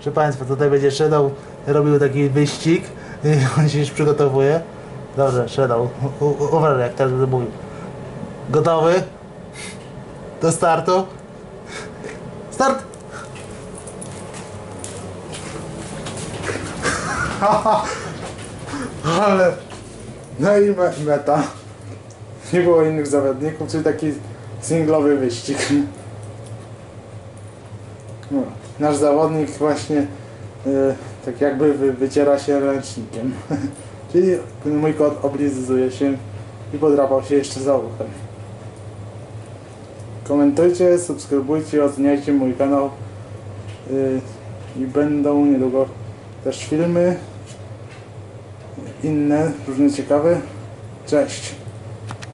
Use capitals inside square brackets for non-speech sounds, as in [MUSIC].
Proszę Państwa, tutaj będzie Shadow robił taki wyścig. [LAUGHS] On się już przygotowuje. Dobrze, Shadow. Uważaj, jak teraz będę mówił. Gotowy? Do startu? Start! [LAUGHS] Ale... No i me- meta. Nie było innych zawodników, czyli taki singlowy wyścig. No, nasz zawodnik właśnie y, tak jakby wy, wyciera się ręcznikiem. [LAUGHS] czyli mój kot oblizuje się i podrapał się jeszcze za uchem. Komentujcie, subskrybujcie, oceniajcie mój kanał. Y, I będą niedługo też filmy inne, różne ciekawe. Cześć.